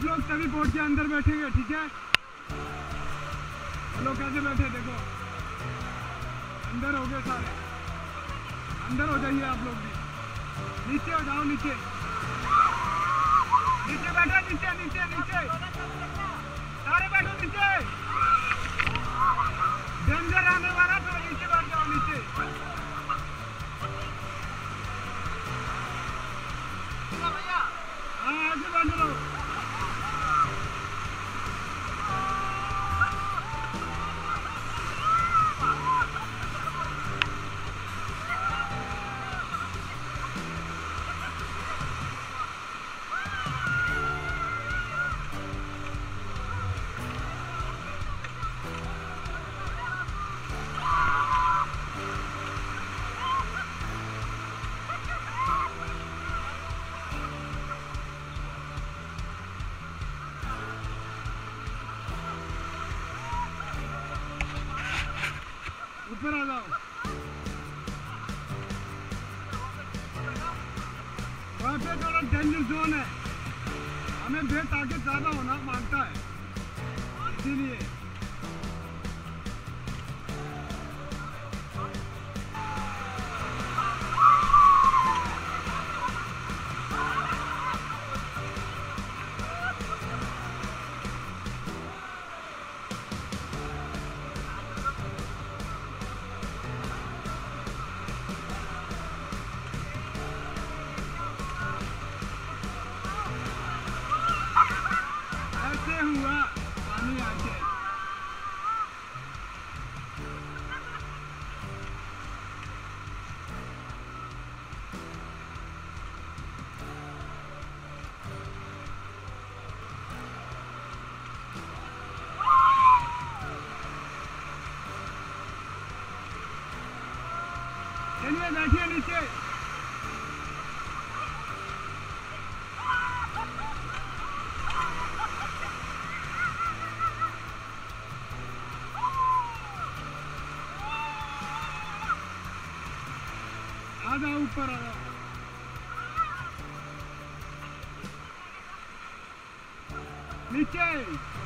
आप लोग सभी बोर्ड के अंदर बैठेंगे ठीक है? लोग कैसे बैठे देखो। अंदर हो गए सारे। अंदर हो जाइए आप लोग भी। नीचे हो जाओ, नीचे। नीचे बैठो, नीचे नीचे नीचे। सारे बैठो, नीचे। ऊपर आ जाओ। ट्रैफ़िक थोड़ा डेंजर जोन है। हमें आगे ज़्यादा होना माँगता है। इसीलिए। フは網開け前面的天力线。जाओ ऊपर आधा। नीचे।